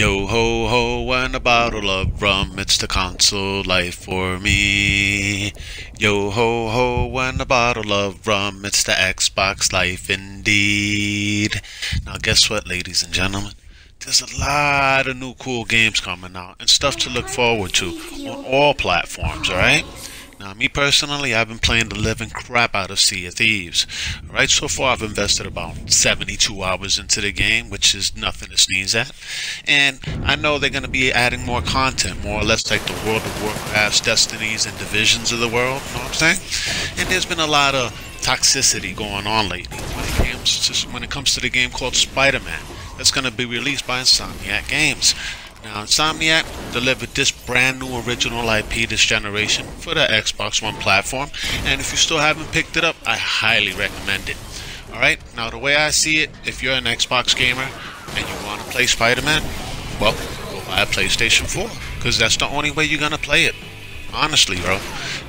Yo ho ho and a bottle of rum, it's the console life for me. Yo ho ho and a bottle of rum, it's the Xbox life indeed. Now guess what, ladies and gentlemen? There's a lot of new cool games coming out and stuff to look forward to on all platforms, alright? Now, me personally, I've been playing the living crap out of Sea of Thieves. Right, so far I've invested about 72 hours into the game, which is nothing to sneeze at. And I know they're going to be adding more content, more or less like the World of Warcraft's, Destinies, and Divisions of the world, you know what I'm saying? And there's been a lot of toxicity going on lately when it comes to, when it comes to the game called Spider-Man. That's going to be released by Insomniac Games. Now, Insomniac delivered this brand new original IP this generation for the Xbox One platform, and if you still haven't picked it up, I highly recommend it. Alright, now the way I see it, if you're an Xbox gamer and you want to play Spider Man, well, go buy a PlayStation 4, because that's the only way you're going to play it. Honestly, bro,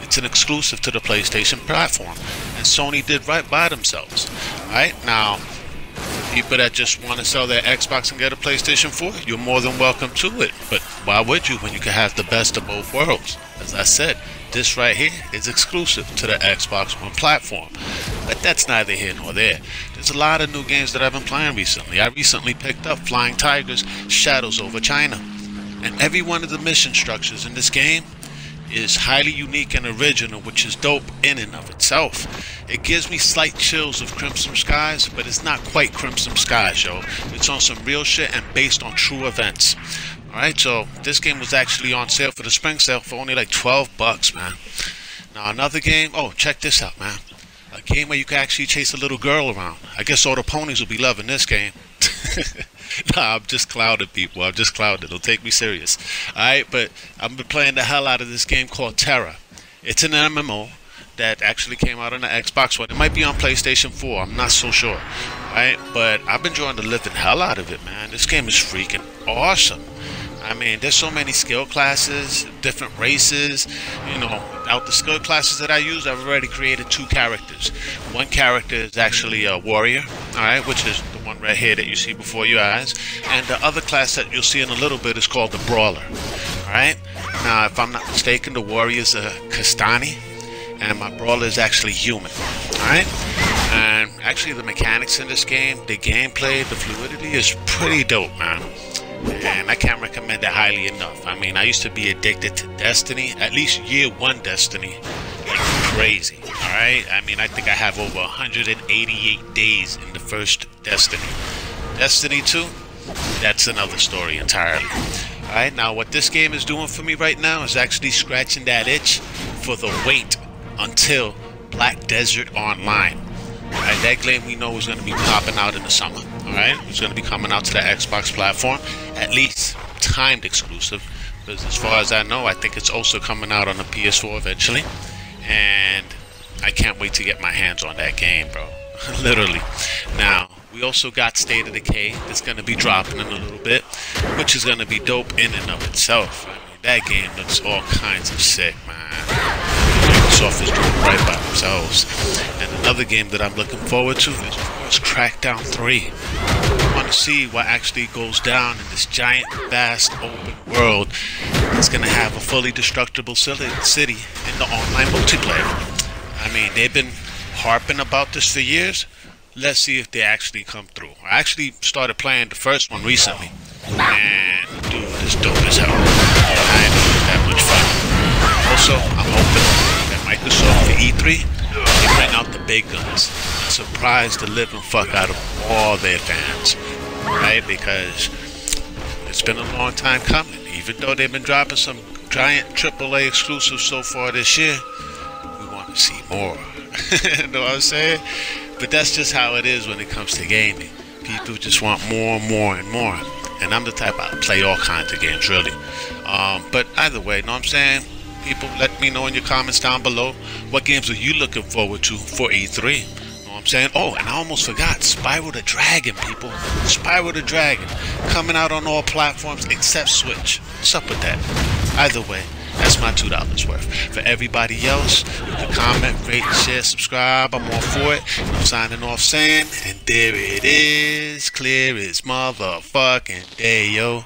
it's an exclusive to the PlayStation platform, and Sony did right by themselves. Alright, now people that just want to sell their Xbox and get a PlayStation 4, you're more than welcome to it. But why would you when you can have the best of both worlds? As I said, this right here is exclusive to the Xbox One platform. But that's neither here nor there. There's a lot of new games that I've been playing recently. I recently picked up Flying Tigers Shadows over China. And every one of the mission structures in this game is highly unique and original, which is dope in and of itself. It gives me slight chills of Crimson Skies, but it's not quite Crimson Skies, yo. It's on some real shit and based on true events. Alright, so this game was actually on sale for the spring sale for only like 12 bucks, man. Now another game, oh, check this out, man. A game where you can actually chase a little girl around. I guess all the ponies will be loving this game. nah, I'm just clouding people. I'm just clouding. Don't take me serious. Alright, but I've been playing the hell out of this game called TERA. It's an MMO that actually came out on the Xbox One. It might be on PlayStation 4. I'm not so sure. All right, But I've been enjoying the living hell out of it, man. This game is freaking awesome. I mean, there's so many skill classes, different races. You know, out the skill classes that I use, I've already created two characters. One character is actually a warrior, all right, which is right here that you see before your eyes. And the other class that you'll see in a little bit is called the brawler, all right. Now, if I'm not mistaken, the warrior is a Castanic, and my brawler is actually human, all right. And actually, the mechanics in this game, the gameplay, the fluidity is pretty dope, man and I can't recommend it highly enough. I mean, I used to be addicted to Destiny, at least year one Destiny, crazy. All right, I mean, I think I have over 188 days in the first Destiny. Destiny 2, that's another story entirely. All right, now what this game is doing for me right now is actually scratching that itch for the wait until Black Desert Online. Right, that game we know is going to be popping out in the summer. All right, it's going to be coming out to the Xbox platform, at least timed exclusive. Because as far as I know, I think it's also coming out on the PS4 eventually, and I can't wait to get my hands on that game, bro. Literally. Now, we also got State of Decay that's going to be dropping in a little bit, which is going to be dope in and of itself. I mean, that game looks all kinds of sick, man. Microsoft is doing right by themselves. And another game that I'm looking forward to is, of course, Crackdown 3. See what actually goes down in this giant, vast, open world that's going to have a fully destructible city in the online multiplayer. I mean, they've been harping about this for years. Let's see if they actually come through. I actually started playing the first one recently. And, dude, it's dope as hell. I ain't that much fun. Also, I'm hoping that Microsoft for E3, they bring out the big guns. and Surprise the living fuck out of all their fans, right? Because it's been a long time coming. Even though they've been dropping some giant AAA exclusives so far this year, we want to see more. you know what I'm saying? But that's just how it is when it comes to gaming. People just want more and more and more. And I'm the type I play all kinds of games, really. Um, but either way, you know what I'm saying? people let me know in your comments down below what games are you looking forward to for E3 you know what I'm saying oh and I almost forgot Spyro the Dragon people Spyro the Dragon coming out on all platforms except Switch what's up with that either way that's my two dollars worth. For everybody else, you can comment, rate, share, subscribe. I'm all for it. I'm signing off saying, and there it is, clear as motherfucking day, yo.